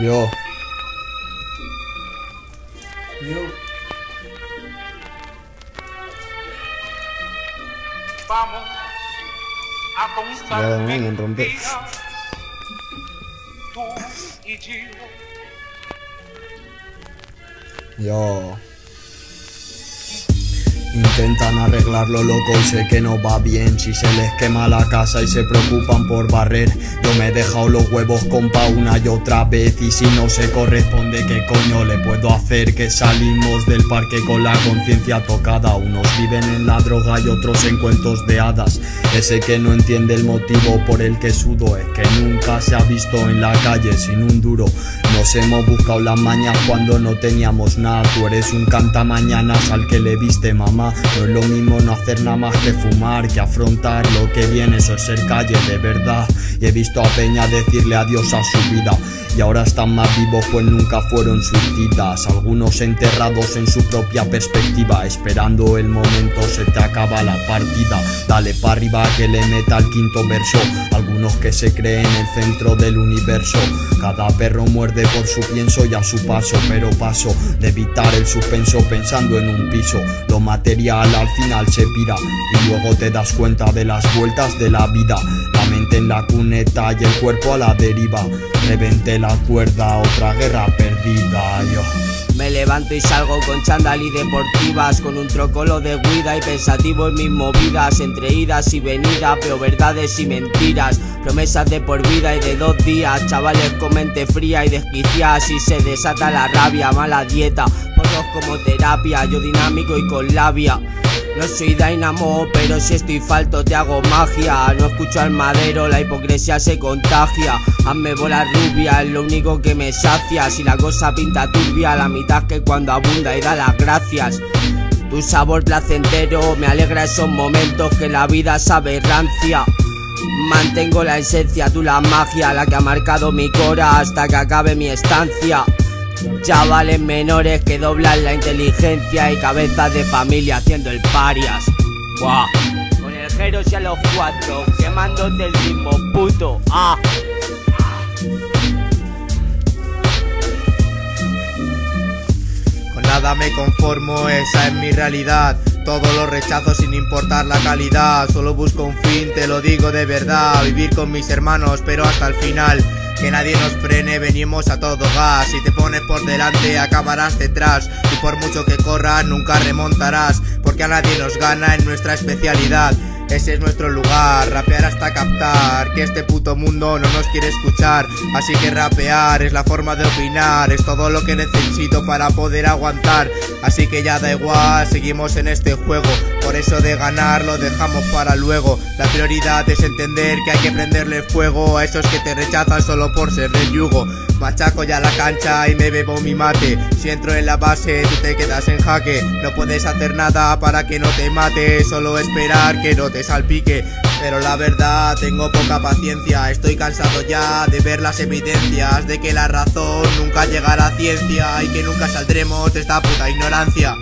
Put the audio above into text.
Yo. Yo. Vamos a tú y yo. Yo. Intentan arreglarlo loco y sé que no va bien. Si se les quema la casa y se preocupan por barrer Yo me he dejado los huevos compa una y otra vez. Y si no se corresponde ¿qué coño le puedo hacer? Que salimos del parque con la conciencia tocada. Unos viven en la droga y otros en cuentos de hadas. Ese que no entiende el motivo por el que sudo Es que nunca se ha visto en la calle sin un duro. Nos hemos buscado las mañas cuando no teníamos nada. Tú eres un cantamañanas al que le viste mamá No es lo mismo no hacer nada más que fumar Que afrontar lo que viene, eso es ser calle de verdad. Y he visto a Peña decirle adiós a su vida y ahora están más vivos pues nunca fueron suicidas Algunos enterrados en su propia perspectiva Esperando el momento se te acaba la partida. Dale pa' arriba que le meta el quinto verso. Algunos que se creen el centro del universo. Cada perro muerde por su pienso y a su paso Pero paso de evitar el suspenso pensando en un piso. Lo al final se pira Y luego te das cuenta de las vueltas de la vida. La mente en la cuneta y el cuerpo a la deriva. Reventé la cuerda, otra guerra perdida. Yo Me levanto y salgo con chándal y deportivas Con un trocolo de guida y pensativo en mis movidas Entre idas y venidas, pero verdades y mentiras Promesas de por vida y de dos días Chavales con mente fría y desquiciadas Y se desata la rabia, mala dieta Porros como terapia, yo dinámico y con labia no soy Dynamo, pero si estoy falto te hago magia. No escucho al madero, la hipocresía se contagia. Hazme bola rubia, es lo único que me sacia. Si la cosa pinta turbia, la mitad que cuando abunda y da las gracias. Tu sabor placentero me alegra esos momentos que la vida sabe rancia. Mantengo la esencia, tú la magia, la que ha marcado mi cora hasta que acabe mi estancia Chavales menores que doblan la inteligencia y cabezas de familia haciendo el parias. Buah. Con el Jeros y a los cuatro, quemándote el mismo puto. Ah. Con nada me conformo, esa es mi realidad. Todos los rechazos sin importar la calidad. Solo busco un fin, te lo digo de verdad. Vivir con mis hermanos, pero hasta el final. Que nadie nos frene, venimos a todo gas. Si te pones por delante, acabarás detrás. Y por mucho que corras, nunca remontarás. Porque a nadie nos gana en nuestra especialidad. Ese es nuestro lugar, rapear hasta captar Que este puto mundo no nos quiere escuchar. Así que rapear es la forma de opinar Es todo lo que necesito para poder aguantar. Así que ya da igual, seguimos en este juego. Por eso de ganar lo dejamos para luego. La prioridad es entender que hay que prenderle fuego A esos que te rechazan solo por ser del yugo Machaco ya la cancha y me bebo mi mate. Si entro en la base tú te quedas en jaque. No puedes hacer nada para que no te mate. Solo esperar que no te salpique. Pero la verdad tengo poca paciencia. Estoy cansado ya de ver las evidencias De que la razón nunca llega a ciencia Y que nunca saldremos de esta puta ignorancia